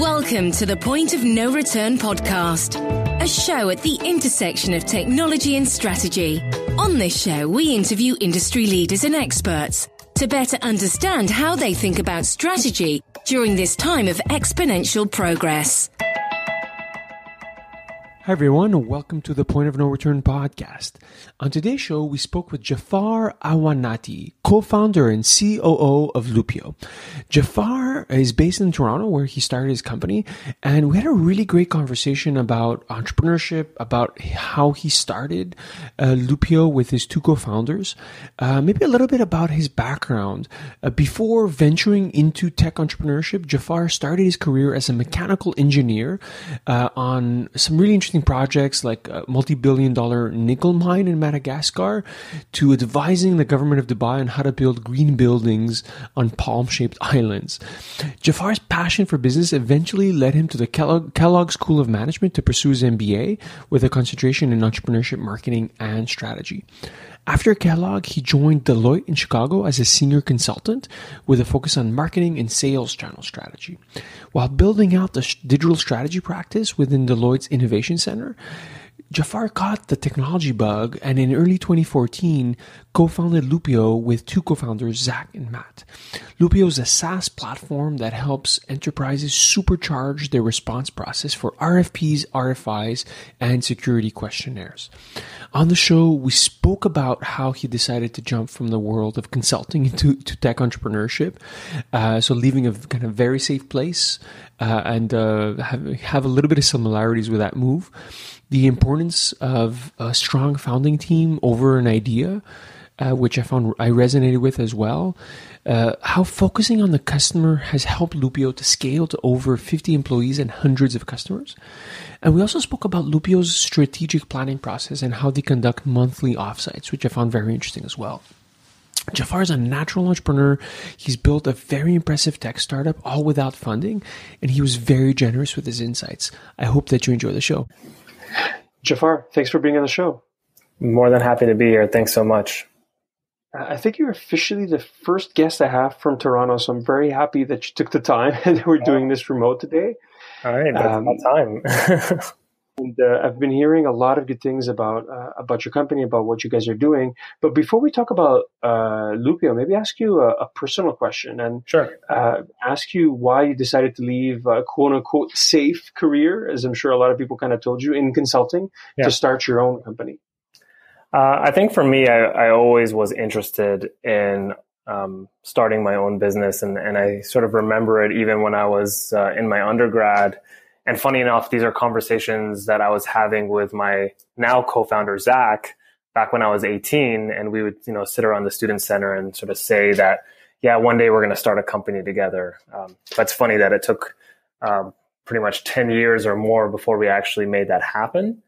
Welcome to the Point of No Return podcast, a show at the intersection of technology and strategy. On this show, we interview industry leaders and experts to better understand how they think about strategy during this time of exponential progress. Hi, everyone, welcome to the Point of No Return podcast. On today's show, we spoke with Jafar Owainati, co founder and COO of Loopio. Jafar is based in Toronto, where he started his company, and we had a really great conversation about entrepreneurship, about how he started uh, Loopio with his two co founders, uh, maybe a little bit about his background. Uh, before venturing into tech entrepreneurship, Jafar started his career as a mechanical engineer uh, on some really interesting projects like a multi-billion dollar nickel mine in Madagascar to advising the government of Dubai on how to build green buildings on palm-shaped islands. Jafar's passion for business eventually led him to the Kellogg, Kellogg School of Management to pursue his MBA with a concentration in entrepreneurship, marketing, and strategy. After Kellogg, he joined Deloitte in Chicago as a senior consultant with a focus on marketing and sales channel strategy. While building out the digital strategy practice within Deloitte's Innovation Center, Jafar caught the technology bug and in early 2014 co-founded Loopio with two co-founders, Zach and Matt. Loopio is a SaaS platform that helps enterprises supercharge their response process for RFPs, RFIs, and security questionnaires. On the show, we spoke about how he decided to jump from the world of consulting into to tech entrepreneurship. Uh, so leaving a kind of very safe place uh, and uh, have, have a little bit of similarities with that move the importance of a strong founding team over an idea, uh, which I found I resonated with as well. Uh, how focusing on the customer has helped Loopio to scale to over 50 employees and hundreds of customers. And we also spoke about Loopio's strategic planning process and how they conduct monthly offsites, which I found very interesting as well. Jafar is a natural entrepreneur. He's built a very impressive tech startup, all without funding, and he was very generous with his insights. I hope that you enjoy the show. Jafar, thanks for being on the show. More than happy to be here. Thanks so much. I think you're officially the first guest I have from Toronto, so I'm very happy that you took the time and we're doing this remote today. All right, that's um, time. And uh, I've been hearing a lot of good things about uh, about your company, about what you guys are doing. But before we talk about uh, Loopio, maybe ask you a, a personal question and sure. Uh, ask you why you decided to leave a quote unquote safe career, as I'm sure a lot of people kind of told you in consulting, yeah. to start your own company. Uh, I think for me, I, I always was interested in um, starting my own business, and, and I sort of remember it even when I was uh, in my undergrad and funny enough, these are conversations that I was having with my now co-founder Zach back when I was 18, and we would you know sit around the student center and sort of say that yeah, one day we're going to start a company together. Um, it's funny that it took um, pretty much 10 years or more before we actually made that happen.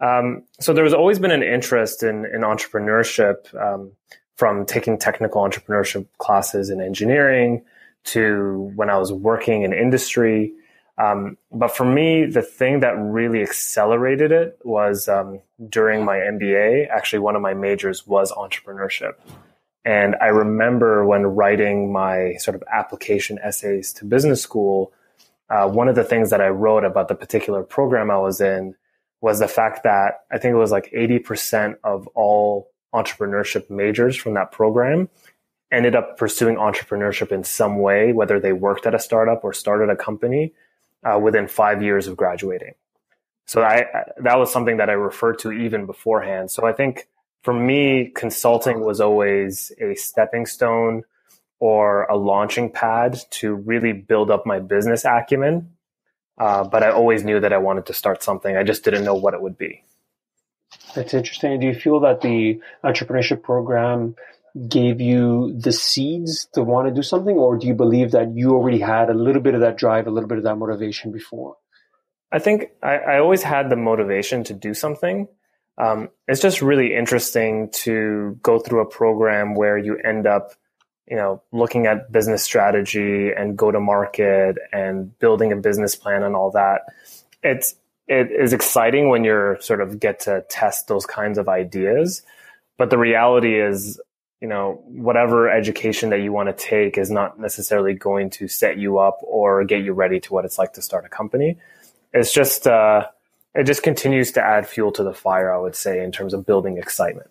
Um, so there was always been an interest in, in entrepreneurship um, from taking technical entrepreneurship classes in engineering to when I was working in industry. Um, but for me, the thing that really accelerated it was um, during my MBA. Actually, one of my majors was entrepreneurship. And I remember when writing my sort of application essays to business school, uh, one of the things that I wrote about the particular program I was in was the fact that I think it was like 80% of all entrepreneurship majors from that program ended up pursuing entrepreneurship in some way, whether they worked at a startup or started a company uh, within five years of graduating. So I, that was something that I referred to even beforehand. So I think for me, consulting was always a stepping stone or a launching pad to really build up my business acumen. Uh, but I always knew that I wanted to start something. I just didn't know what it would be. That's interesting. Do you feel that the entrepreneurship program gave you the seeds to want to do something, or do you believe that you already had a little bit of that drive, a little bit of that motivation before? I think I, I always had the motivation to do something. Um, it's just really interesting to go through a program where you end up, you know, looking at business strategy and go to market and building a business plan and all that. It's it is exciting when you're sort of get to test those kinds of ideas. But the reality is you know, whatever education that you want to take is not necessarily going to set you up or get you ready to what it's like to start a company. It's just, uh, it just continues to add fuel to the fire, I would say, in terms of building excitement.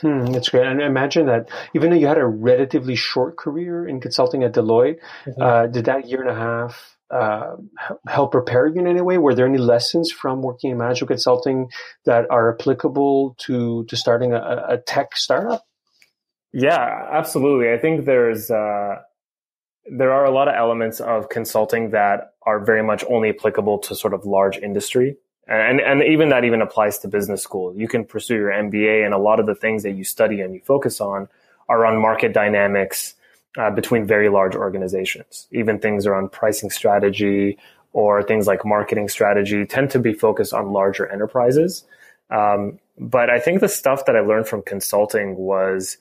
Hmm, that's great. And imagine that even though you had a relatively short career in consulting at Deloitte, mm-hmm. uh, did that year and a half uh, help prepare you in any way? Were there any lessons from working in management consulting that are applicable to to starting a, a tech startup? Yeah, absolutely. I think there's uh, there are a lot of elements of consulting that are very much only applicable to sort of large industry. And, and even that even applies to business school. You can pursue your MBA and a lot of the things that you study and you focus on are on market dynamics uh, between very large organizations. Even things around pricing strategy or things like marketing strategy tend to be focused on larger enterprises. Um, but I think the stuff that I learned from consulting was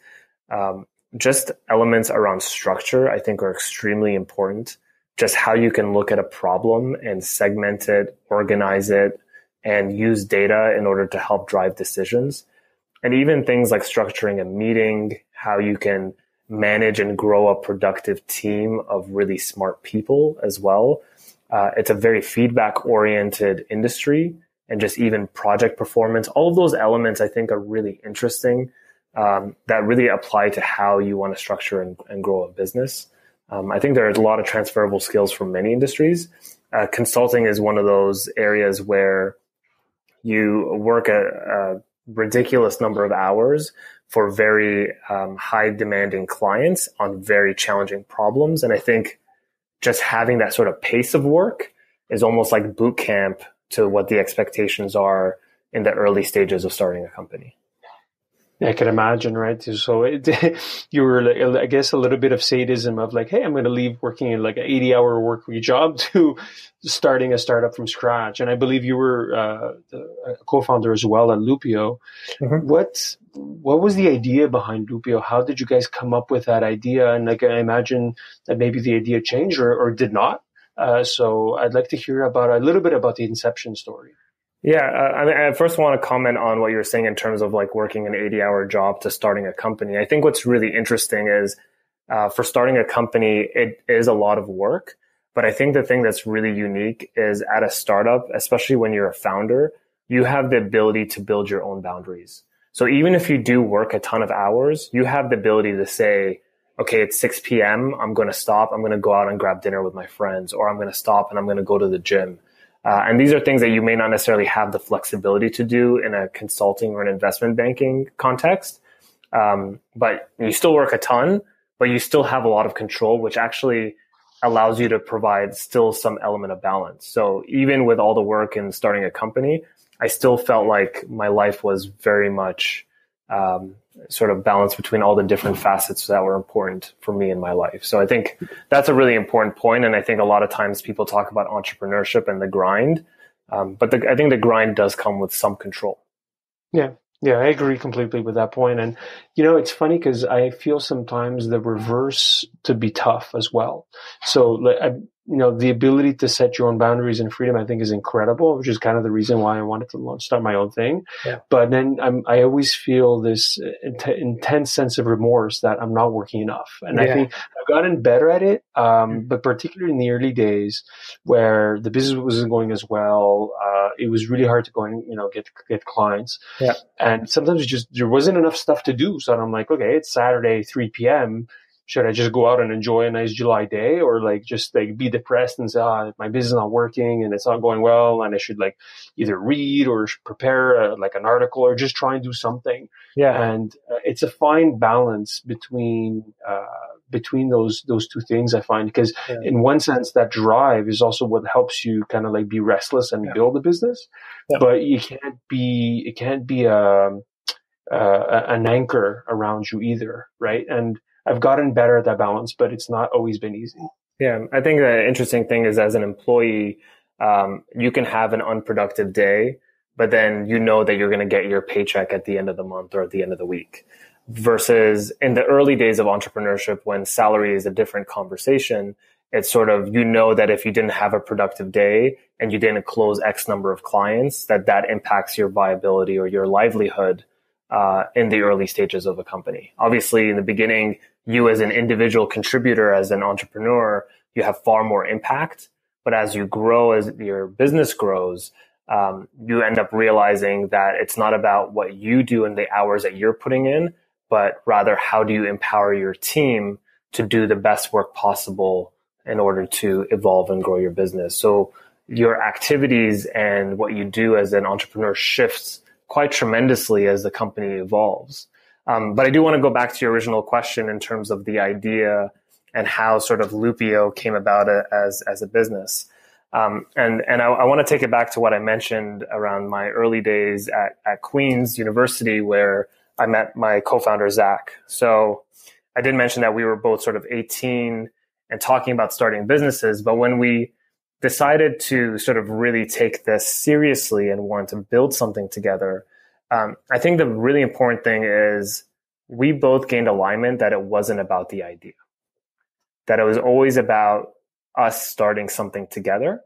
um, just elements around structure, I think are extremely important. Just how you can look at a problem and segment it, organize it, and use data in order to help drive decisions. And even things like structuring a meeting, how you can manage and grow a productive team of really smart people as well. Uh, it's a very feedback oriented industry and just even project performance. All of those elements I think are really interesting um, that really apply to how you want to structure and, and grow a business. Um, I think there are a lot of transferable skills from many industries. Uh, consulting is one of those areas where you work a, a ridiculous number of hours for very um, high demanding clients on very challenging problems. And I think just having that sort of pace of work is almost like boot camp to what the expectations are in the early stages of starting a company. I can imagine, right? So it, you were, like, I guess, a little bit of sadism of like, hey, I'm going to leave working in like an 80 hour work week job to starting a startup from scratch. And I believe you were uh, a co-founder as well at Loopio. Mm-hmm. What what was the idea behind Loopio? How did you guys come up with that idea? And like, I imagine that maybe the idea changed or, or did not. Uh, so I'd like to hear about a little bit about the inception story. Yeah, uh, I mean, I first want to comment on what you're saying in terms of like working an 80 hour job to starting a company. I think what's really interesting is uh, for starting a company, it is a lot of work. But I think the thing that's really unique is at a startup, especially when you're a founder, you have the ability to build your own boundaries. So even if you do work a ton of hours, you have the ability to say, okay, it's 6 p.m. I'm going to stop. I'm going to go out and grab dinner with my friends, or I'm going to stop and I'm going to go to the gym uh, and these are things that you may not necessarily have the flexibility to do in a consulting or an investment banking context. Um, but you still work a ton, but you still have a lot of control, which actually allows you to provide still some element of balance. So even with all the work in starting a company, I still felt like my life was very much um, sort of balance between all the different facets that were important for me in my life. So I think that's a really important point, and I think a lot of times people talk about entrepreneurship and the grind, um, but the, I think the grind does come with some control. Yeah, yeah, I agree completely with that point. And, you know, it's funny because I feel sometimes the reverse to be tough as well. So, I, you know, the ability to set your own boundaries and freedom, I think is incredible, which is kind of the reason why I wanted to launch, start my own thing. Yeah. But then I'm, I always feel this int- intense sense of remorse that I'm not working enough. And yeah. I think I've gotten better at it. Um, mm. but particularly in the early days where the business wasn't going as well, uh, it was really hard to go and, you know, get, get clients. Yeah. And sometimes just, there wasn't enough stuff to do. So I'm like, okay, it's Saturday, 3 p.m should I just go out and enjoy a nice July day or like just like be depressed and say, ah, my business is not working and it's not going well and I should like either read or prepare a, like an article or just try and do something. Yeah. And uh, it's a fine balance between, uh, between those those two things I find because yeah. in one sense that drive is also what helps you kind of like be restless and yeah. build a business, yeah. but you can't be it can't be a, um, uh, an anchor around you either, right? And I've gotten better at that balance, but it's not always been easy. Yeah, I think the interesting thing is as an employee, um, you can have an unproductive day, but then you know that you're going to get your paycheck at the end of the month or at the end of the week. Versus in the early days of entrepreneurship, when salary is a different conversation, it's sort of you know that if you didn't have a productive day and you didn't close X number of clients, that that impacts your viability or your livelihood uh, in the early stages of a company. Obviously, in the beginning, you as an individual contributor, as an entrepreneur, you have far more impact. But as you grow, as your business grows, um, you end up realizing that it's not about what you do and the hours that you're putting in, but rather how do you empower your team to do the best work possible in order to evolve and grow your business. So your activities and what you do as an entrepreneur shifts quite tremendously as the company evolves. Um, but I do want to go back to your original question in terms of the idea and how sort of Loopio came about as as a business. Um, and and I, I, want to take it back to what I mentioned around my early days at, at Queen's University, where I met my co-founder Zach. So I did mention that we were both sort of 18 and talking about starting businesses, but when we decided to sort of really take this seriously and want to build something together, um, I think the really important thing is we both gained alignment that it wasn't about the idea, that it was always about us starting something together.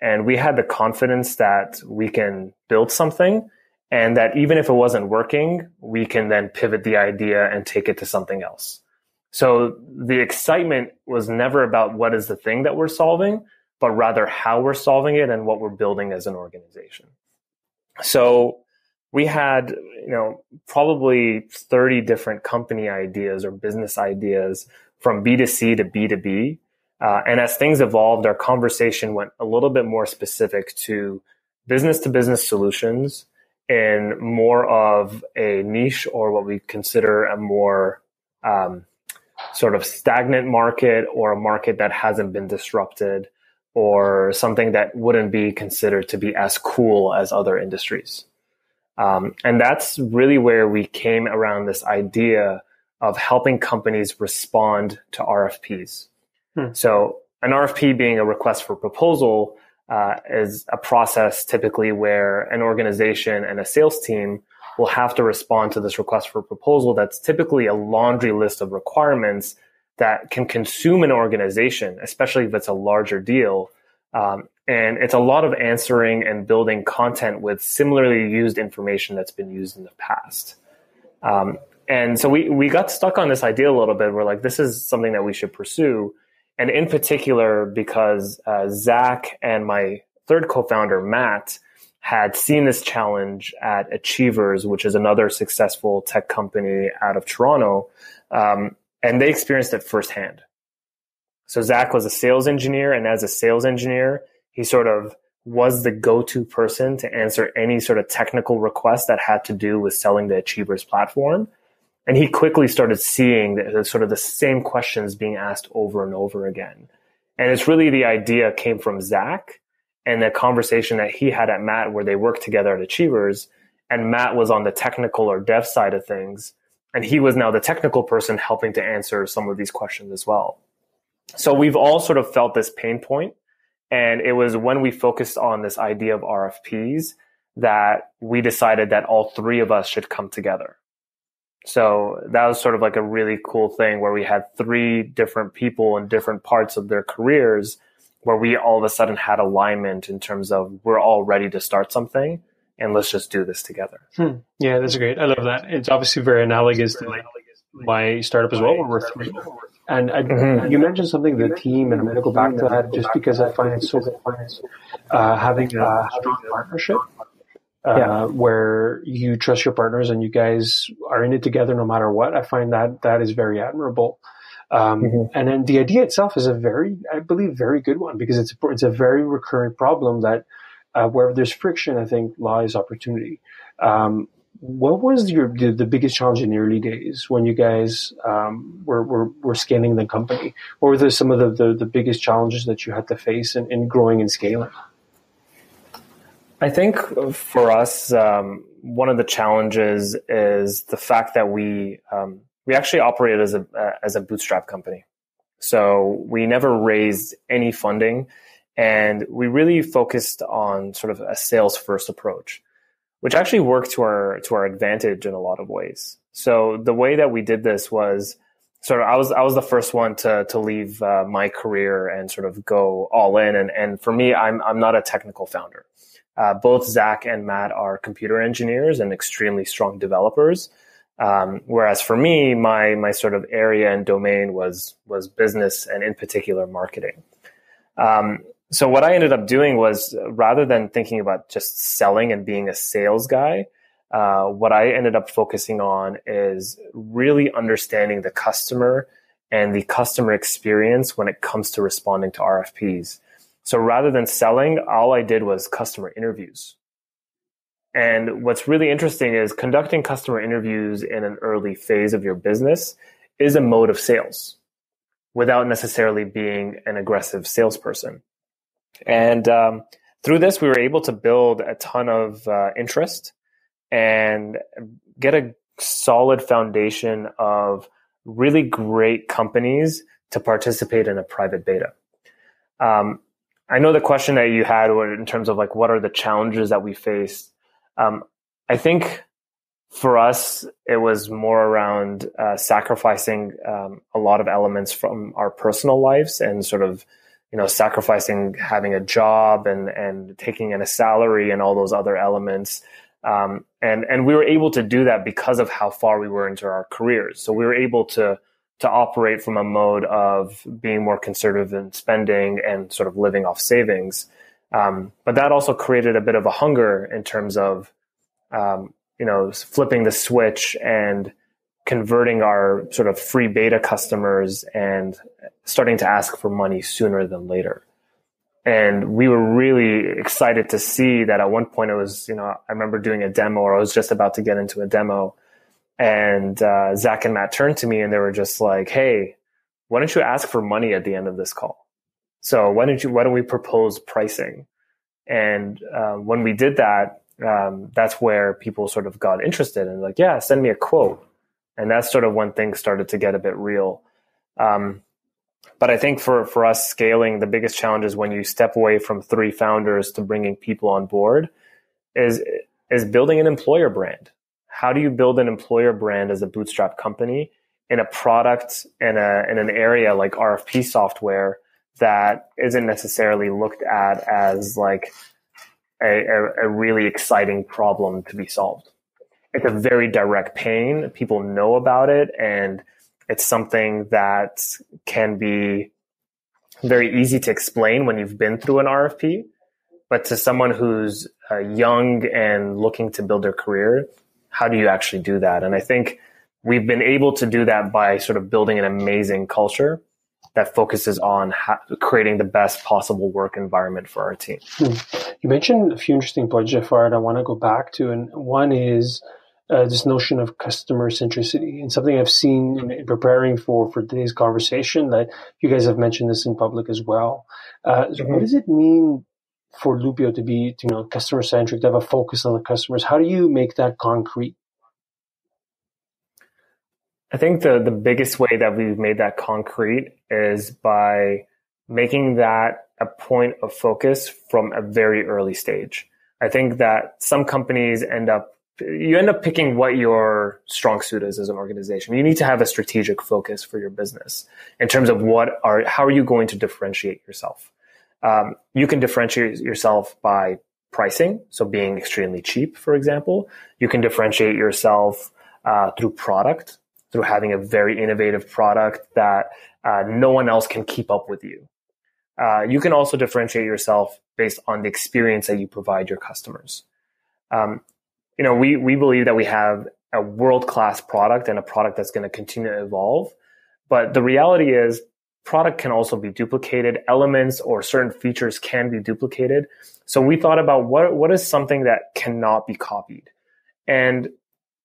And we had the confidence that we can build something and that even if it wasn't working, we can then pivot the idea and take it to something else. So the excitement was never about what is the thing that we're solving, but rather how we're solving it and what we're building as an organization. So we had, you know, probably 30 different company ideas or business ideas from B2C to B2B. Uh, and as things evolved, our conversation went a little bit more specific to business to business solutions in more of a niche or what we consider a more um, sort of stagnant market or a market that hasn't been disrupted or something that wouldn't be considered to be as cool as other industries. Um, and that's really where we came around this idea of helping companies respond to RFPs. Hmm. So an RFP being a request for proposal uh, is a process typically where an organization and a sales team will have to respond to this request for proposal that's typically a laundry list of requirements that can consume an organization, especially if it's a larger deal. Um, and it's a lot of answering and building content with similarly used information that's been used in the past. Um, and so we, we got stuck on this idea a little bit. We're like, this is something that we should pursue. And in particular, because uh, Zach and my third co founder, Matt, had seen this challenge at Achievers, which is another successful tech company out of Toronto, um, and they experienced it firsthand. So Zach was a sales engineer, and as a sales engineer, he sort of was the go-to person to answer any sort of technical request that had to do with selling the Achievers platform. And he quickly started seeing the, sort of the same questions being asked over and over again. And it's really the idea came from Zach and the conversation that he had at Matt where they worked together at Achievers and Matt was on the technical or dev side of things and he was now the technical person helping to answer some of these questions as well. So we've all sort of felt this pain point and it was when we focused on this idea of RFPs that we decided that all three of us should come together. So that was sort of like a really cool thing where we had three different people in different parts of their careers where we all of a sudden had alignment in terms of we're all ready to start something and let's just do this together. Hmm. Yeah, that's great. I love that. It's obviously very analogous to my startup as well, where we're three. And I, mm-hmm. you mentioned something, the team, and I'm going to go back to that just because I find it so important uh, having a strong partnership. Uh, yeah. where you trust your partners and you guys are in it together no matter what. I find that that is very admirable. Um, mm-hmm. And then the idea itself is a very, I believe, very good one because it's it's a very recurrent problem that uh, where there's friction, I think lies opportunity. Um, what was your the, the, biggest challenge in the early days when you guys um, were, were, were scaling the company? What were the, some of the, the, the, biggest challenges that you had to face in, in growing and scaling? I think for us, um, one of the challenges is the fact that we um, we actually operated as a as a bootstrap company. So we never raised any funding, and we really focused on sort of a sales first approach, which actually worked to our to our advantage in a lot of ways. So the way that we did this was sort of I was I was the first one to to leave uh, my career and sort of go all in, and and for me, I'm I'm not a technical founder. Uh, both Zach and Matt are computer engineers and extremely strong developers. Um, whereas for me, my my sort of area and domain was was business and in particular marketing. Um, so what I ended up doing was rather than thinking about just selling and being a sales guy, uh, what I ended up focusing on is really understanding the customer and the customer experience when it comes to responding to RFPs. So rather than selling, all I did was customer interviews. And what's really interesting is conducting customer interviews in an early phase of your business is a mode of sales without necessarily being an aggressive salesperson. And um, through this, we were able to build a ton of uh, interest and get a solid foundation of really great companies to participate in a private beta. Um, I know the question that you had in terms of like what are the challenges that we faced um, I think for us, it was more around uh, sacrificing um, a lot of elements from our personal lives and sort of, you know, sacrificing having a job and and taking in a salary and all those other elements. Um, and and we were able to do that because of how far we were into our careers. So we were able to to operate from a mode of being more conservative in spending and sort of living off savings. Um, but that also created a bit of a hunger in terms of, um, you know, flipping the switch and converting our sort of free beta customers and starting to ask for money sooner than later. And we were really excited to see that at one point it was, you know, I remember doing a demo or I was just about to get into a demo and uh, Zach and Matt turned to me and they were just like, Hey, why don't you ask for money at the end of this call? So why don't you, why don't we propose pricing? And um, when we did that, um, that's where people sort of got interested and like, yeah, send me a quote. And that's sort of when things started to get a bit real. Um, but I think for, for us scaling, the biggest challenge is when you step away from three founders to bringing people on board is, is building an employer brand. How do you build an employer brand as a bootstrap company in a product in a, in an area like RFP software that isn't necessarily looked at as like a, a, a, really exciting problem to be solved. It's a very direct pain. People know about it, and it's something that can be very easy to explain when you've been through an RFP. But to someone who's uh, young and looking to build their career, how do you actually do that? And I think we've been able to do that by sort of building an amazing culture that focuses on ha- creating the best possible work environment for our team. Hmm. You mentioned a few interesting points, Jafar, I want to go back to. And one is uh, this notion of customer centricity and something I've seen in preparing for, for today's conversation that you guys have mentioned this in public as well. Uh, so mm-hmm. What does it mean for Loopio to be, you know, customer centric, to have a focus on the customers? How do you make that concrete? I think the, the biggest way that we've made that concrete is by making that a point of focus from a very early stage. I think that some companies end up, you end up picking what your strong suit is as an organization. You need to have a strategic focus for your business in terms of what are, how are you going to differentiate yourself? Um, you can differentiate yourself by pricing. So being extremely cheap, for example, you can differentiate yourself uh, through product through having a very innovative product that uh, no one else can keep up with you. Uh, you can also differentiate yourself based on the experience that you provide your customers. Um, you know, we we believe that we have a world class product and a product that's going to continue to evolve. But the reality is, product can also be duplicated. Elements or certain features can be duplicated. So we thought about what what is something that cannot be copied, and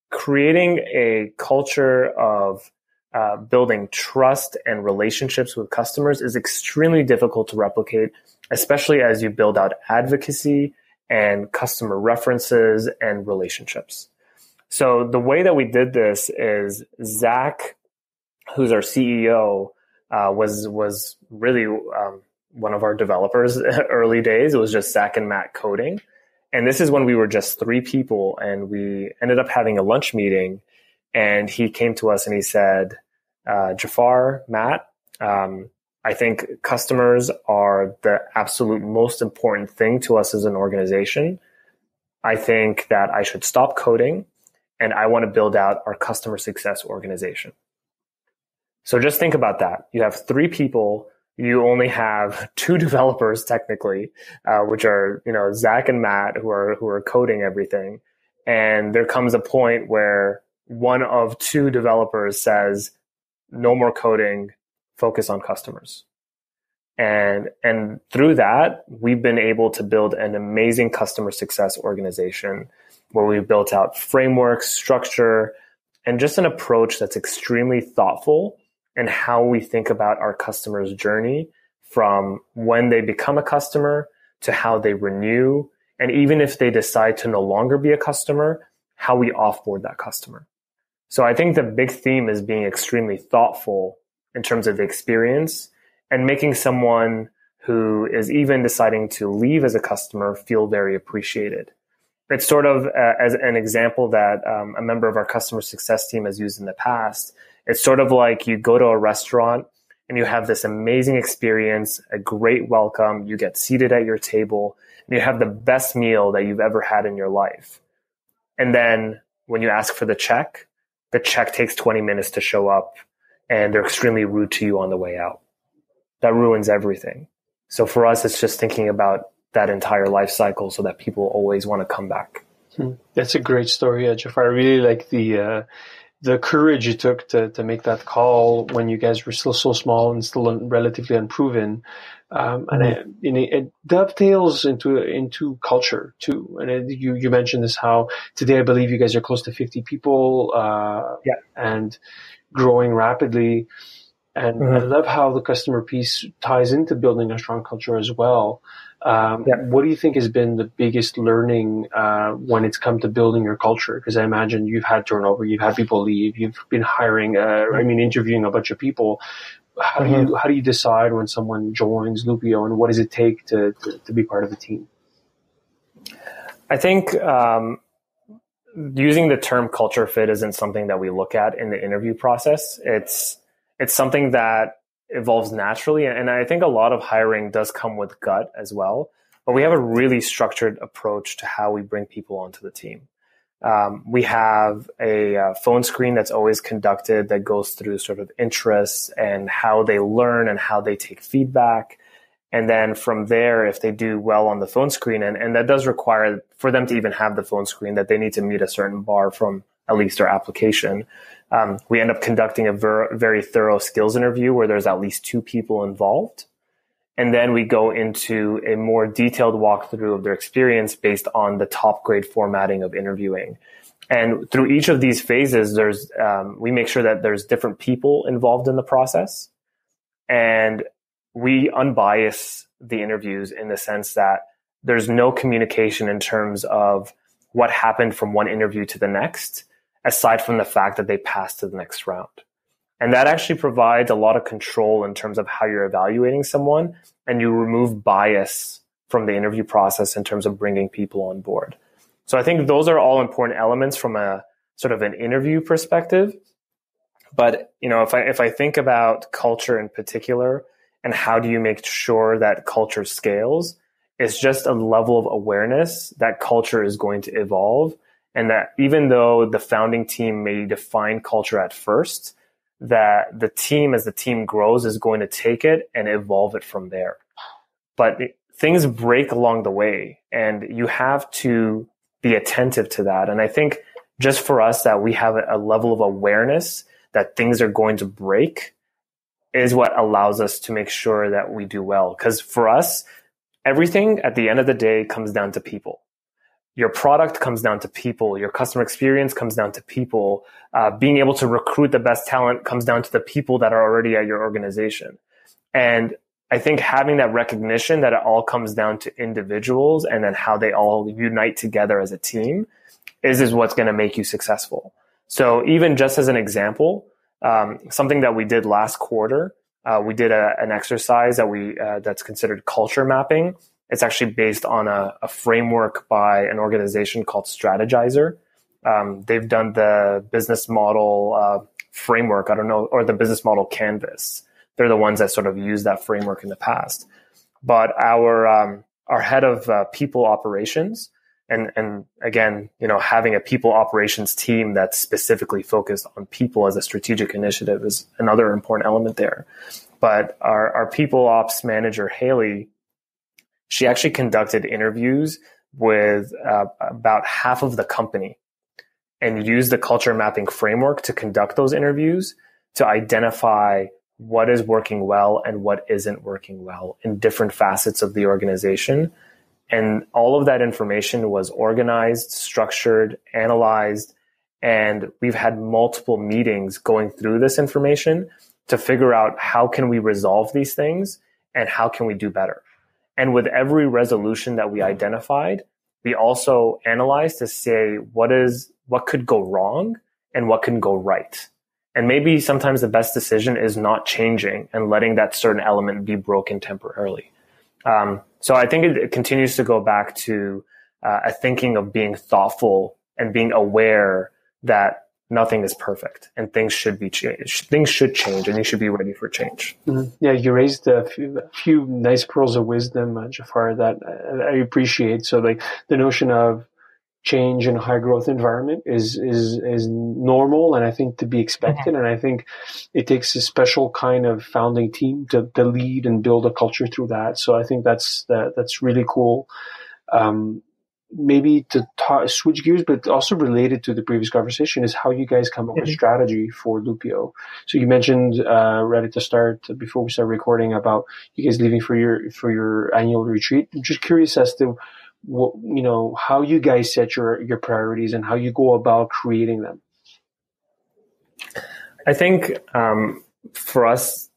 creating a culture of uh, building trust and relationships with customers is extremely difficult to replicate, especially as you build out advocacy and customer references and relationships. So the way that we did this is Zach, who's our CEO, uh, was was really um, one of our developers early days. It was just Zach and Matt coding, and this is when we were just three people and we ended up having a lunch meeting. And he came to us and he said, uh, Jafar, Matt, um, I think customers are the absolute most important thing to us as an organization. I think that I should stop coding and I want to build out our customer success organization. So just think about that. You have three people. You only have two developers technically, uh, which are you know Zach and Matt who are who are coding everything. And there comes a point where one of two developers says, "No more coding focus on customers. And, and through that, we've been able to build an amazing customer success organization where we've built out frameworks, structure, and just an approach that's extremely thoughtful in how we think about our customers' journey from when they become a customer to how they renew. And even if they decide to no longer be a customer, how we offboard that customer. So I think the big theme is being extremely thoughtful in terms of the experience and making someone who is even deciding to leave as a customer feel very appreciated. It's sort of uh, as an example that um, a member of our customer success team has used in the past. It's sort of like you go to a restaurant and you have this amazing experience, a great welcome. You get seated at your table and you have the best meal that you've ever had in your life. And then when you ask for the check, the check takes 20 minutes to show up and they're extremely rude to you on the way out. That ruins everything. So for us, it's just thinking about that entire life cycle so that people always want to come back. Hmm. That's a great story, uh, Jeff. I really like the uh, the courage you took to to make that call when you guys were still so small and still relatively unproven. Um, and, mm-hmm. it, it, dovetails into into culture too. And it, you you mentioned this how today I believe you guys are close to fifty people. Uh, yeah. And growing rapidly. And mm-hmm. I love how the customer piece ties into building a strong culture as well. Um, yeah. What do you think has been the biggest learning uh, when it's come to building your culture? Because I imagine you've had turnover, you've had people leave, you've been hiring, uh, I mean, interviewing a bunch of people. How mm-hmm. do you mm-hmm. how do you decide when someone joins Loopio, and what does it take to to, to be part of the team? I think um, using the term culture fit isn't something that we look at in the interview process. It's it's something that evolves naturally, and I think a lot of hiring does come with gut as well. But we have a really structured approach to how we bring people onto the team. Um, we have a uh, phone screen that's always conducted that goes through sort of interests and how they learn and how they take feedback. And then from there, if they do well on the phone screen, and, and that does require for them to even have the phone screen that they need to meet a certain bar from at least our application. Um, we end up conducting a ver- very thorough skills interview where there's at least two people involved. And then we go into a more detailed walkthrough of their experience based on the top grade formatting of interviewing. And through each of these phases, there's um, we make sure that there's different people involved in the process, and we unbias the interviews in the sense that there's no communication in terms of what happened from one interview to the next, aside from the fact that they passed to the next round. And that actually provides a lot of control in terms of how you're evaluating someone and you remove bias from the interview process in terms of bringing people on board. So I think those are all important elements from a sort of an interview perspective. But, you know, if I, if I think about culture in particular, and how do you make sure that culture scales it's just a level of awareness that culture is going to evolve and that even though the founding team may define culture at first that the team as the team grows is going to take it and evolve it from there but things break along the way and you have to be attentive to that and i think just for us that we have a level of awareness that things are going to break is what allows us to make sure that we do well. Because for us, everything at the end of the day comes down to people. Your product comes down to people. Your customer experience comes down to people. Uh, being able to recruit the best talent comes down to the people that are already at your organization. And I think having that recognition that it all comes down to individuals and then how they all unite together as a team is, is what's going to make you successful. So even just as an example, um, something that we did last quarter. Uh, we did a, an exercise that we uh, that's considered culture mapping. It's actually based on a, a framework by an organization called Strategyzer. Um, they've done the business model uh, framework. I don't know, or the business model canvas. they're the ones that sort of use that framework in the past. But our um, our head of uh, people operations, and and again, you know, having a people operations team that's specifically focused on people as a strategic initiative is another important element there. But our our people ops manager Haley, she actually conducted interviews with uh, about half of the company and used the culture mapping framework to conduct those interviews to identify what is working well and what isn't working well in different facets of the organization. And all of that information was organized, structured, analyzed, and we've had multiple meetings going through this information to figure out how can we resolve these things and how can we do better. And with every resolution that we identified, we also analyzed to say what is what could go wrong and what can go right. And maybe sometimes the best decision is not changing and letting that certain element be broken temporarily. Um, so I think it, it, continues to go back to uh, a thinking of being thoughtful and being aware that nothing is perfect and things should be changed. Things should change and you should be ready for change. Mm-hmm. Yeah, you raised a few, a few, nice pearls of wisdom, uh, Jafar, that I appreciate. So like the notion of change in a high growth environment is is is normal and I think to be expected. And I think it takes a special kind of founding team to, to lead and build a culture through that. So I think that's that, that's really cool. Um, maybe to ta- switch gears, but also related to the previous conversation is how you guys come up with mm-hmm. strategy for Loopio. So you mentioned uh, ready to start before we start recording about you guys leaving for your for your annual retreat. I'm just curious as to what, you know, how you guys set your, your priorities and how you go about creating them? I think um, for us,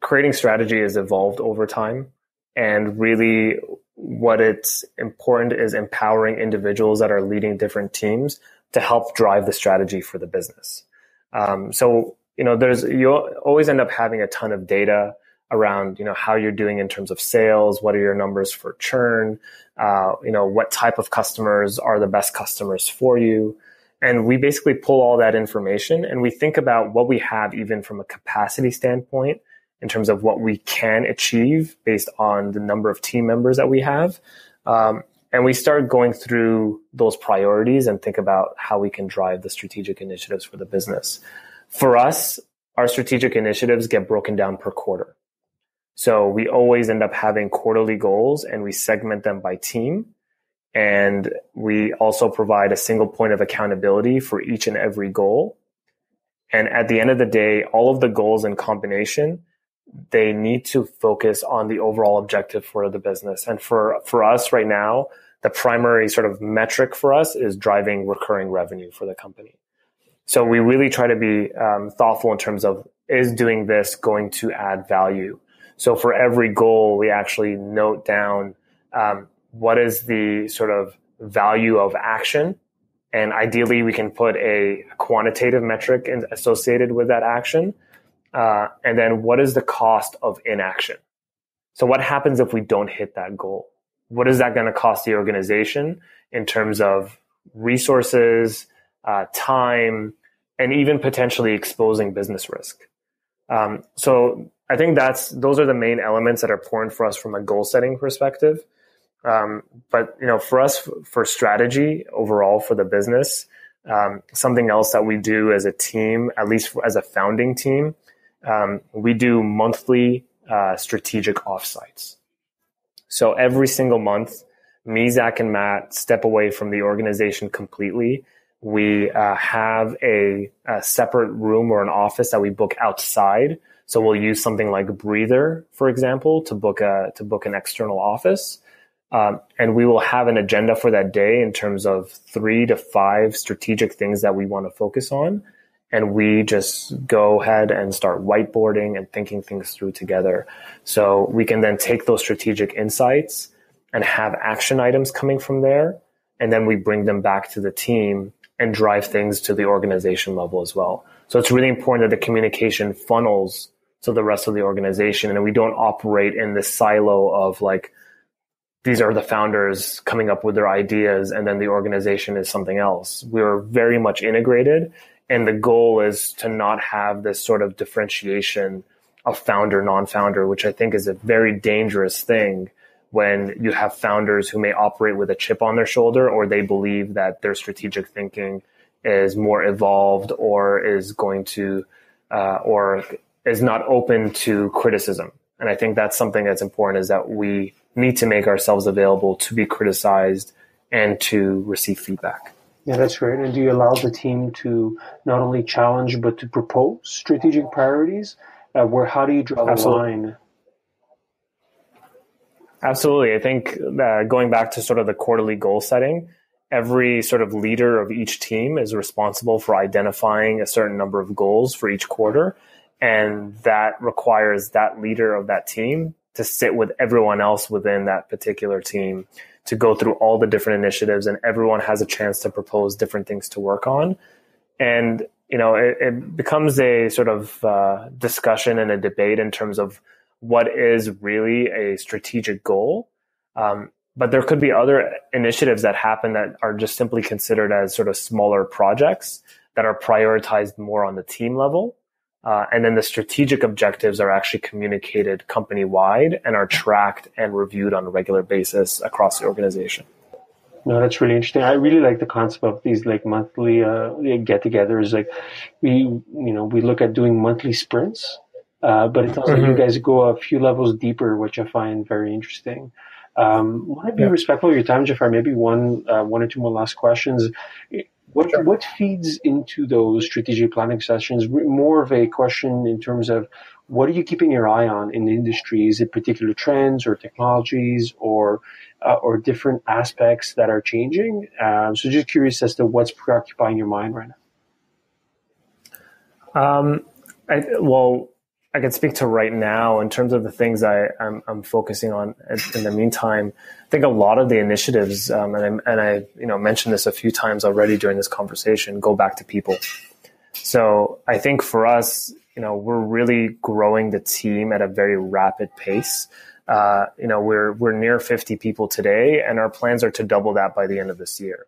creating strategy has evolved over time. And really, what it's important is empowering individuals that are leading different teams to help drive the strategy for the business. Um, so, you know, there's, you always end up having a ton of data around, you know, how you're doing in terms of sales, what are your numbers for churn, uh, you know, what type of customers are the best customers for you. And we basically pull all that information and we think about what we have even from a capacity standpoint in terms of what we can achieve based on the number of team members that we have. Um, and we start going through those priorities and think about how we can drive the strategic initiatives for the business. For us, our strategic initiatives get broken down per quarter. So we always end up having quarterly goals and we segment them by team. And we also provide a single point of accountability for each and every goal. And at the end of the day, all of the goals in combination, they need to focus on the overall objective for the business. And for, for us right now, the primary sort of metric for us is driving recurring revenue for the company. So we really try to be um, thoughtful in terms of is doing this going to add value? So for every goal, we actually note down um, what is the sort of value of action. And ideally, we can put a quantitative metric associated with that action. Uh, and then what is the cost of inaction? So what happens if we don't hit that goal? What is that going to cost the organization in terms of resources, uh, time, and even potentially exposing business risk? Um, so I think that's those are the main elements that are important for us from a goal setting perspective. Um, but you know, for us, for strategy overall for the business, um, something else that we do as a team, at least as a founding team, um, we do monthly uh, strategic offsites. So every single month, me, Zach, and Matt step away from the organization completely. We uh, have a, a separate room or an office that we book outside so we'll use something like Breather, for example, to book a to book an external office, um, and we will have an agenda for that day in terms of three to five strategic things that we want to focus on, and we just go ahead and start whiteboarding and thinking things through together. So we can then take those strategic insights and have action items coming from there, and then we bring them back to the team and drive things to the organization level as well. So it's really important that the communication funnels to the rest of the organization. And we don't operate in this silo of like, these are the founders coming up with their ideas and then the organization is something else. We're very much integrated. And the goal is to not have this sort of differentiation of founder non-founder, which I think is a very dangerous thing when you have founders who may operate with a chip on their shoulder or they believe that their strategic thinking is more evolved or is going to uh, or is not open to criticism. And I think that's something that's important is that we need to make ourselves available to be criticized and to receive feedback. Yeah, that's great. And do you allow the team to not only challenge but to propose strategic priorities? Uh, where how do you draw the line? Absolutely. I think uh, going back to sort of the quarterly goal setting, every sort of leader of each team is responsible for identifying a certain number of goals for each quarter. And that requires that leader of that team to sit with everyone else within that particular team to go through all the different initiatives and everyone has a chance to propose different things to work on. And, you know, it, it becomes a sort of uh, discussion and a debate in terms of what is really a strategic goal. Um, but there could be other initiatives that happen that are just simply considered as sort of smaller projects that are prioritized more on the team level. Uh, and then the strategic objectives are actually communicated company wide and are tracked and reviewed on a regular basis across the organization. No, that's really interesting. I really like the concept of these like monthly uh, get-togethers. Like we, you know, we look at doing monthly sprints, uh, but it sounds mm-hmm. like you guys go a few levels deeper, which I find very interesting. Um, want to be yeah. respectful of your time, Jafar. Maybe one, uh, one or two more last questions. What sure. what feeds into those strategic planning sessions? More of a question in terms of what are you keeping your eye on in the industry? Is it particular trends or technologies or uh, or different aspects that are changing? Um, so, just curious as to what's preoccupying your mind right now. Um, I, well, I can speak to right now in terms of the things I, I'm, I'm focusing on in the meantime. I think a lot of the initiatives, um, and, I, and I you know mentioned this a few times already during this conversation, go back to people. So I think for us, you know, we're really growing the team at a very rapid pace. Uh, you know, we're we're near 50 people today, and our plans are to double that by the end of this year.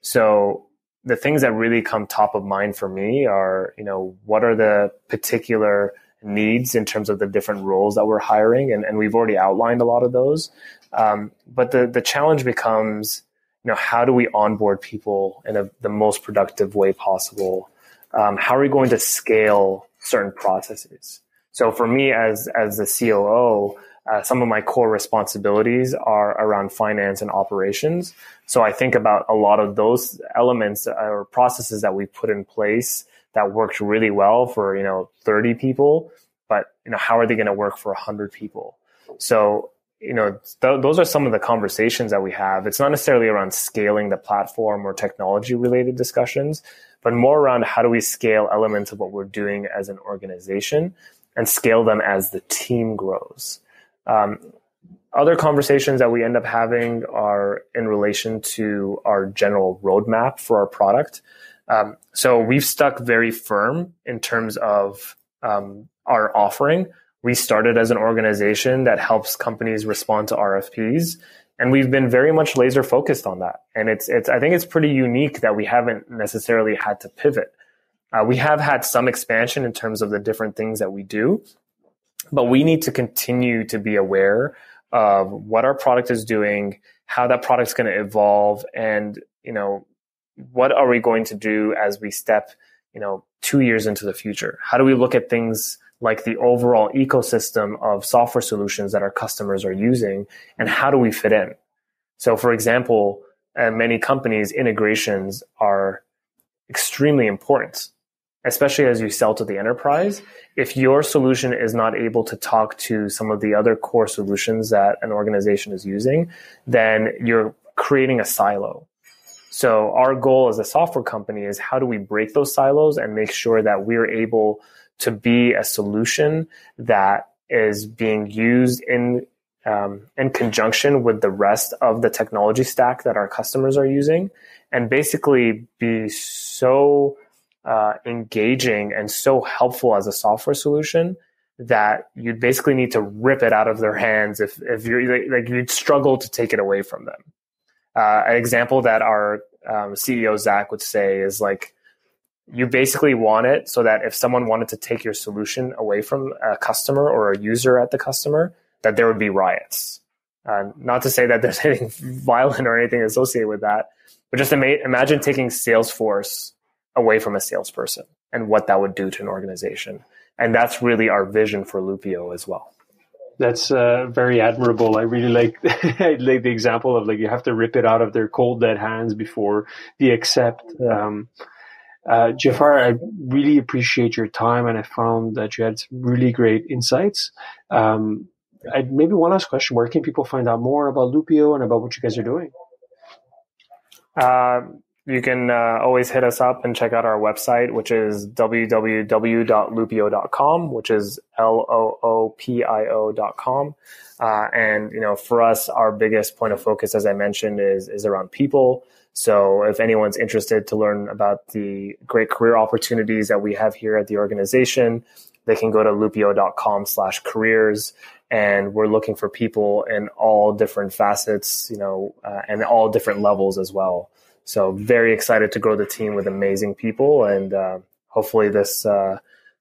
So the things that really come top of mind for me are, you know, what are the particular needs in terms of the different roles that we're hiring, and, and we've already outlined a lot of those. Um, but the the challenge becomes, you know, how do we onboard people in a, the most productive way possible? Um, how are we going to scale certain processes? So for me, as as the COO, uh, some of my core responsibilities are around finance and operations. So I think about a lot of those elements or processes that we put in place that worked really well for, you know, 30 people, but, you know, how are they going to work for 100 people? So, you know, th- those are some of the conversations that we have. It's not necessarily around scaling the platform or technology related discussions, but more around how do we scale elements of what we're doing as an organization and scale them as the team grows. Um, other conversations that we end up having are in relation to our general roadmap for our product. Um, so we've stuck very firm in terms of um, our offering. We started as an organization that helps companies respond to RFPs, and we've been very much laser focused on that. And it's it's I think it's pretty unique that we haven't necessarily had to pivot. Uh, we have had some expansion in terms of the different things that we do, but we need to continue to be aware of what our product is doing, how that product's going to evolve, and you know what are we going to do as we step, you know, two years into the future? How do we look at things like the overall ecosystem of software solutions that our customers are using and how do we fit in? So for example, at many companies, integrations are extremely important, especially as you sell to the enterprise. If your solution is not able to talk to some of the other core solutions that an organization is using, then you're creating a silo. So our goal as a software company is how do we break those silos and make sure that we're able to be a solution that is being used in um, in conjunction with the rest of the technology stack that our customers are using, and basically be so uh, engaging and so helpful as a software solution that you'd basically need to rip it out of their hands if if you're like you'd struggle to take it away from them. Uh, an example that our um, CEO Zach would say is like, you basically want it so that if someone wanted to take your solution away from a customer or a user at the customer, that there would be riots. Uh, not to say that there's anything violent or anything associated with that, but just ima- imagine taking Salesforce away from a salesperson and what that would do to an organization. And that's really our vision for Loopio as well. That's uh, very admirable. I really like I like the example of like you have to rip it out of their cold dead hands before they accept. Um, uh, Jafar, I really appreciate your time, and I found that you had really great insights. Um, I, maybe one last question: Where can people find out more about Loopio and about what you guys are doing? Uh, you can uh, always hit us up and check out our website, which is www.loopio.com, which is L-O-O-P-I-O.com. Uh, and, you know, for us, our biggest point of focus, as I mentioned, is, is around people. So if anyone's interested to learn about the great career opportunities that we have here at the organization, they can go to loopio.com slash careers and we're looking for people in all different facets, you know, uh, and all different levels as well. So very excited to grow the team with amazing people, and uh, hopefully this uh,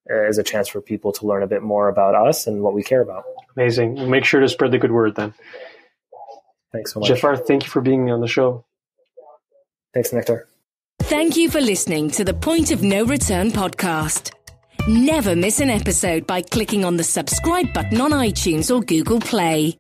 is a chance for people to learn a bit more about us and what we care about. Amazing. Make sure to spread the good word then. Thanks so much. Jafar, thank you for being on the show. Thanks, Nectar. Thank you for listening to the Point of No Return podcast. Never miss an episode by clicking on the subscribe button on iTunes or Google Play.